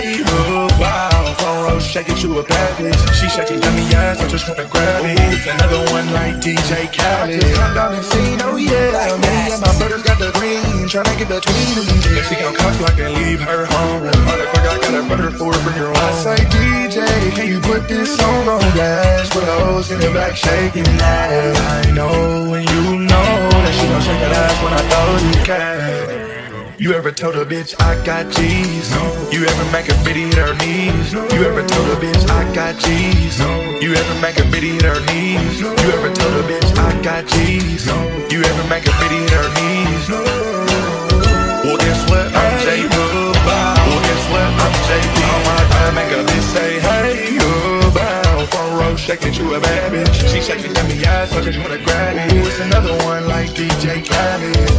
hey, oh, wow. Front row shaking to a bad bitch. She shaking yummy ass, I just wanna grab it. Another one like DJ Khaled. Come down and sing, oh yeah. Me and my brothers got the green, tryna get between them. If she gon' cock like and leave her home. Motherfucker, I got a butter for her, bring her on. I say, DJ, can you put this song on blast? Put hoes in the back shaking that. I know when you know that she gon' shake that ass when I throw the cash. You ever told a bitch I got G's? No. You ever make a bitty hit her knees? No. You ever told a bitch I got G's? No. You ever make a bitty hit her knees? No. You ever told a bitch I got G's? No. You ever make a bitty hit her knees? No. Well, guess what? I'm J. Goodbye. Well, guess what? I'm JP. Time, make a bitch say, hey, goodbye. Front row shaking to a bad bitch. She shaking at me ass, so just wanna grab it. Ooh, it's another one like DJ Khaled.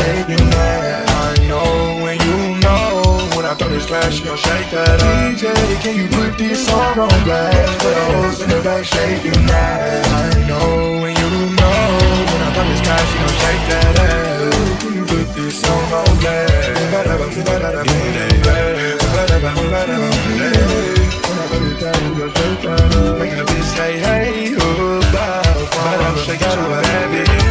In the back shaking that. I know when you know when I throw this flash, you gon' shake that. DJ, can you put this song on blast? Put the hoes in the back shaking that. I know when you know when I throw this flash, you gon' shake that. ass. Can you put this song on blast?